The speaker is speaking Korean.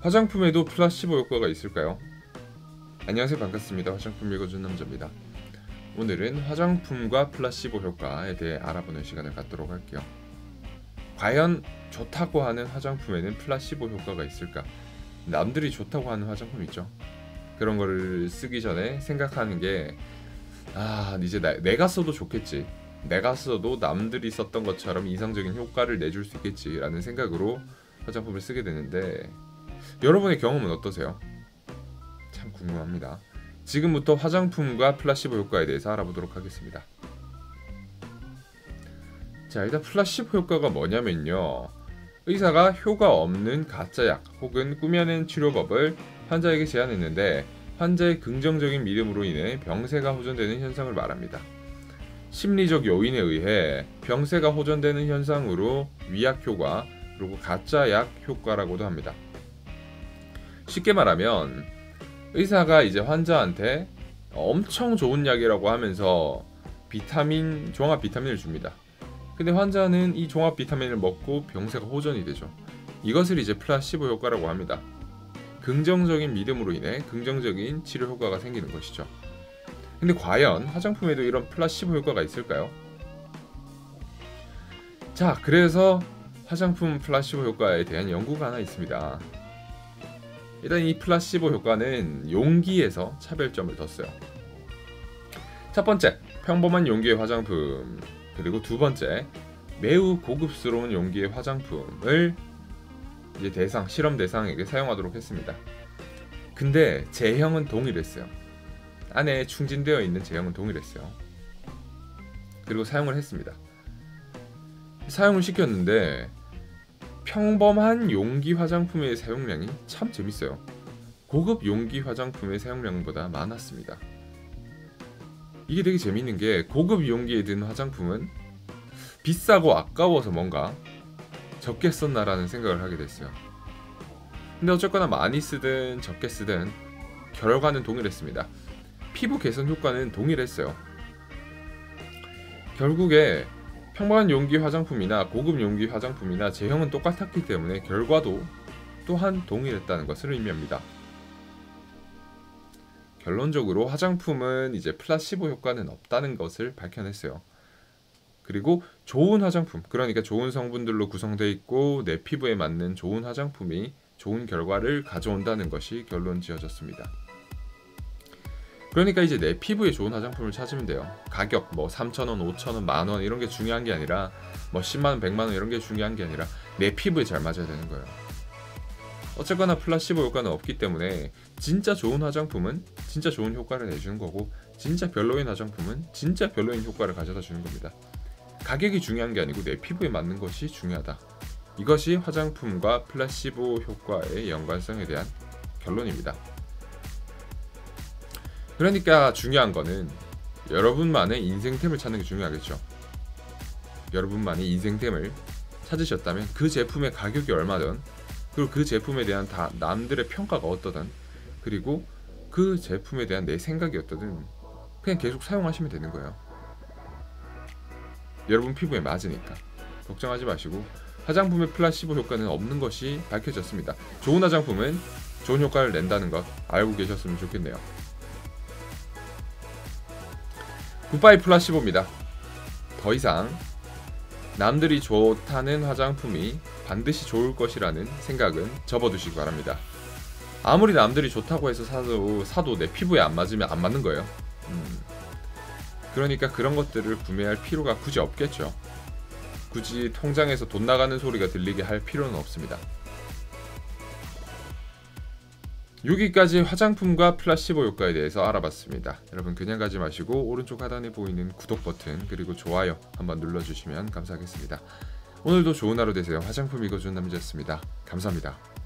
화장품에도 플라시보 효과가 있을까요? 안녕하세요. 반갑습니다. 화장품 읽어준 남자입니다. 오늘은 화장품과 플라시보 효과에 대해 알아보는 시간을 갖도록 할게요. 과연 좋다고 하는 화장품에는 플라시보 효과가 있을까? 남들이 좋다고 하는 화장품 있죠. 그런 거를 쓰기 전에 생각하는 게 아 이제 나, 내가 써도 좋겠지. 내가 써도 남들이 썼던 것처럼 이상적인 효과를 내줄 수 있겠지라는 생각으로 화장품을 쓰게 되는데 여러분의 경험은 어떠세요? 참 궁금합니다. 지금부터 화장품과 플라시보 효과에 대해서 알아보도록 하겠습니다. 자, 일단 플라시보 효과가 뭐냐면요. 의사가 효과 없는 가짜 약 혹은 꾸며낸 치료법을 환자에게 제안했는데 환자의 긍정적인 믿음으로 인해 병세가 호전되는 현상을 말합니다. 심리적 요인에 의해 병세가 호전되는 현상으로 위약 효과 그리고 가짜 약 효과라고도 합니다. 쉽게 말하면 의사가 이제 환자한테 엄청 좋은 약이라고 하면서 비타민 종합 비타민을 줍니다. 근데 환자는 이 종합 비타민을 먹고 병세가 호전이 되죠. 이것을 이제 플라시보 효과라고 합니다. 긍정적인 믿음으로 인해 긍정적인 치료 효과가 생기는 것이죠. 근데 과연 화장품에도 이런 플라시보 효과가 있을까요? 자, 그래서 화장품 플라시보 효과에 대한 연구가 하나 있습니다. 일단 이 플라시보 효과는 용기에서 차별점을 뒀어요. 첫 번째, 평범한 용기의 화장품. 그리고 두 번째, 매우 고급스러운 용기의 화장품을 이제 대상, 실험 대상에게 사용하도록 했습니다. 근데 제형은 동일했어요. 안에 충진되어 있는 제형은 동일했어요. 그리고 사용을 했습니다. 사용을 시켰는데 평범한 용기 화장품의 사용량이 참 재밌어요. 고급 용기 화장품의 사용량보다 많았습니다. 이게 되게 재밌는 게 고급 용기에 든 화장품은 비싸고 아까워서 뭔가 적게 썼나라는 생각을 하게 됐어요. 근데 어쨌거나 많이 쓰든 적게 쓰든 결과는 동일했습니다. 피부 개선 효과는 동일했어요. 결국에 평범한 용기 화장품이나 고급 용기 화장품이나 제형은 똑같았기 때문에 결과도 또한 동일했다는 것을 의미합니다. 결론적으로 화장품은 이제 플라시보 효과는 없다는 것을 밝혀냈어요. 그리고 좋은 화장품, 그러니까 좋은 성분들로 구성되어 있고 내 피부에 맞는 좋은 화장품이 좋은 결과를 가져온다는 것이 결론 지어졌습니다. 그러니까 이제 내 피부에 좋은 화장품을 찾으면 돼요. 가격 뭐 3,000원, 5,000원, 만원 이런 게 중요한 게 아니라 뭐 10만 원, 100만 원 이런 게 중요한 게 아니라 내 피부에 잘 맞아야 되는 거예요. 어쨌거나 플라시보 효과는 없기 때문에 진짜 좋은 화장품은 진짜 좋은 효과를 내주는 거고 진짜 별로인 화장품은 진짜 별로인 효과를 가져다 주는 겁니다. 가격이 중요한 게 아니고 내 피부에 맞는 것이 중요하다. 이것이 화장품과 플라시보 효과의 연관성에 대한 결론입니다. 그러니까 중요한 거는 여러분만의 인생템을 찾는 게 중요하겠죠. 여러분만의 인생템을 찾으셨다면 그 제품의 가격이 얼마든 그리고 그 제품에 대한 다 남들의 평가가 어떠든 그리고 그 제품에 대한 내 생각이 어떠든 그냥 계속 사용하시면 되는 거예요. 여러분 피부에 맞으니까 걱정하지 마시고 화장품의 플라시보 효과는 없는 것이 밝혀졌습니다. 좋은 화장품은 좋은 효과를 낸다는 것 알고 계셨으면 좋겠네요. 굿바이 플라시보입니다. 더 이상 남들이 좋다는 화장품이 반드시 좋을 것이라는 생각은 접어두시기 바랍니다. 아무리 남들이 좋다고 해서 사도 사도 내 피부에 안 맞으면 안 맞는 거예요. 음. 그러니까 그런 것들을 구매할 필요가 굳이 없겠죠. 굳이 통장에서 돈 나가는 소리가 들리게 할 필요는 없습니다. 여기까지 화장품과 플라시보 효과에 대해서 알아봤습니다. 여러분 그냥 가지 마시고 오른쪽 하단에 보이는 구독 버튼 그리고 좋아요 한번 눌러주시면 감사하겠습니다. 오늘도 좋은 하루 되세요. 화장품 읽어준 남자였습니다. 감사합니다.